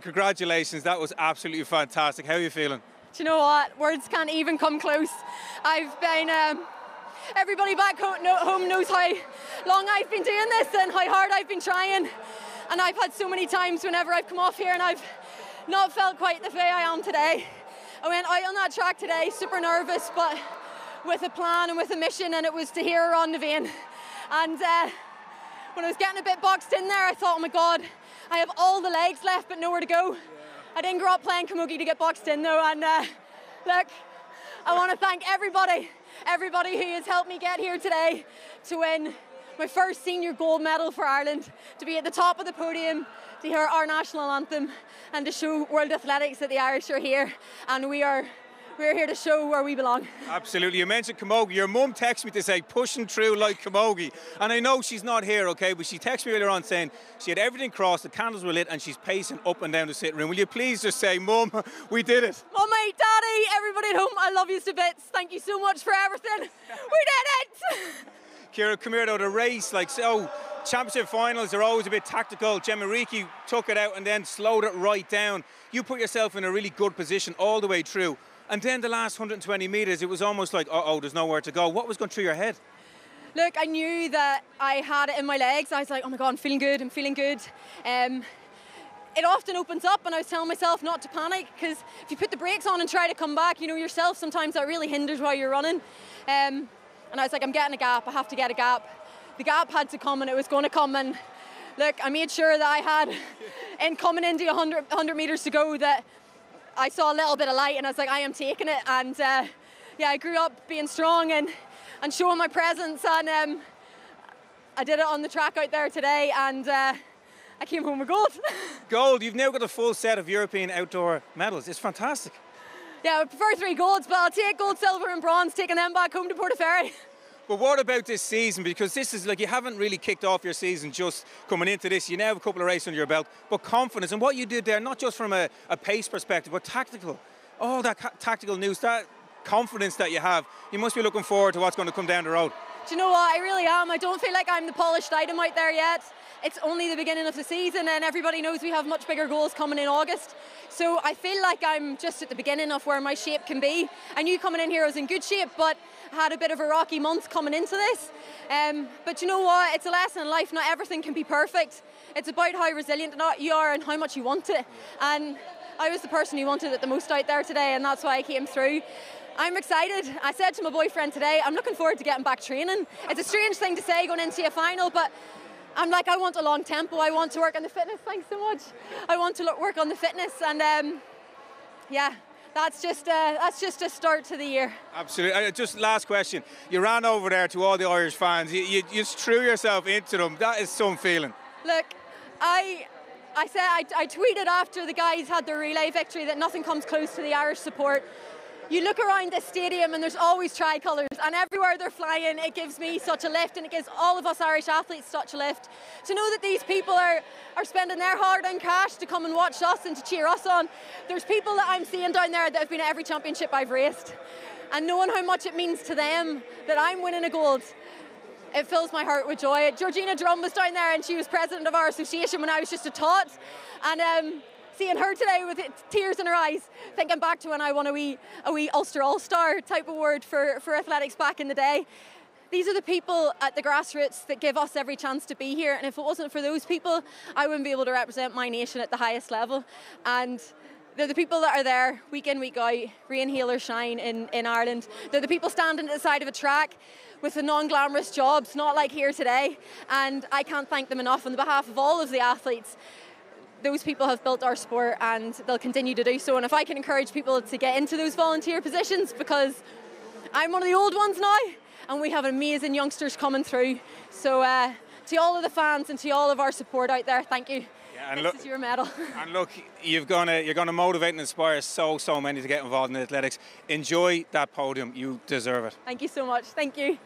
Congratulations, that was absolutely fantastic. How are you feeling? Do you know what? Words can't even come close. I've been. Um, everybody back home knows how long I've been doing this and how hard I've been trying. And I've had so many times whenever I've come off here and I've not felt quite the way I am today. I went out on that track today, super nervous, but with a plan and with a mission, and it was to hear Amhrán na bhFiann. And uh, when I was getting a bit boxed in there, I thought, oh my God, I have all the legs left but nowhere to go. I didn't grow up playing camogie to get boxed in though, and uh, look, I want to thank everybody, everybody who has helped me get here today to win my first senior gold medal for Ireland, to be at the top of the podium, to hear our national anthem, and to show World Athletics that the Irish are here, and we are we're here to show where we belong. Absolutely. You mentioned Camogie. Your mum texted me to say pushing through like Camogie. And I know she's not here, okay, but she texted me earlier on saying she had everything crossed, the candles were lit, and she's pacing up and down the sitting room. Will you please just say, Mum, we did it? Mummy, Daddy, everybody at home, I love you to bits. Thank you so much for everything. we did it! Ciara, come here though, the race, like so championship finals are always a bit tactical. Gemma Reekie took it out and then slowed it right down. You put yourself in a really good position all the way through. And then the last 120 metres, it was almost like, uh oh, there's nowhere to go. What was going through your head? Look, I knew that I had it in my legs. I was like, oh my God, I'm feeling good, I'm feeling good. Um, it often opens up, and I was telling myself not to panic because if you put the brakes on and try to come back, you know yourself, sometimes that really hinders while you're running. Um, and I was like, I'm getting a gap, I have to get a gap. The gap had to come, and it was going to come. And look, I made sure that I had, in coming into 100, 100 metres to go, that I saw a little bit of light and I was like, I am taking it. And uh, yeah, I grew up being strong and, and showing my presence. And um, I did it on the track out there today and uh, I came home with gold. gold, you've now got a full set of European outdoor medals. It's fantastic. Yeah, I prefer three golds, but I'll take gold, silver, and bronze, taking them back home to Portaferry. But what about this season? Because this is like you haven't really kicked off your season just coming into this. You now have a couple of races under your belt, but confidence and what you did there, not just from a, a pace perspective, but tactical. All that tactical news, that confidence that you have, you must be looking forward to what's going to come down the road. Do you know what? I really am. I don't feel like I'm the polished item out there yet. It's only the beginning of the season, and everybody knows we have much bigger goals coming in August. So I feel like I'm just at the beginning of where my shape can be. I knew coming in here I was in good shape, but had a bit of a rocky month coming into this. Um, but you know what? It's a lesson in life. Not everything can be perfect. It's about how resilient you are and how much you want it. And I was the person who wanted it the most out there today, and that's why I came through. I'm excited. I said to my boyfriend today, I'm looking forward to getting back training. It's a strange thing to say going into a final, but I'm like, I want a long tempo. I want to work on the fitness. Thanks so much. I want to work on the fitness, and um, yeah, that's just a, that's just a start to the year. Absolutely. Uh, just last question. You ran over there to all the Irish fans. You, you, threw yourself into them. That is some feeling. Look, I I said I, I tweeted after the guys had their relay victory that nothing comes close to the Irish support you look around this stadium and there's always tricolours and everywhere they're flying it gives me such a lift and it gives all of us Irish athletes such a lift. To know that these people are, are spending their hard-earned cash to come and watch us and to cheer us on. There's people that I'm seeing down there that have been at every championship I've raced and knowing how much it means to them that I'm winning a gold it fills my heart with joy. Georgina Drumm was down there and she was president of our association when I was just a tot. And um, seeing her today with tears in her eyes, thinking back to when I won a wee, a wee Ulster All-Star type award for, for athletics back in the day. These are the people at the grassroots that give us every chance to be here. And if it wasn't for those people, I wouldn't be able to represent my nation at the highest level. And they're the people that are there week in, week out, rain, hail or shine in, in Ireland. They're the people standing at the side of a track with the non-glamorous jobs, not like here today. And I can't thank them enough on behalf of all of the athletes those people have built our sport and they'll continue to do so. And if I can encourage people to get into those volunteer positions, because I'm one of the old ones now, and we have amazing youngsters coming through. So uh, to all of the fans and to all of our support out there, thank you. Yeah, and this look, is your medal. and look, you've gonna, you're going to motivate and inspire so, so many to get involved in athletics. Enjoy that podium. You deserve it. Thank you so much. Thank you.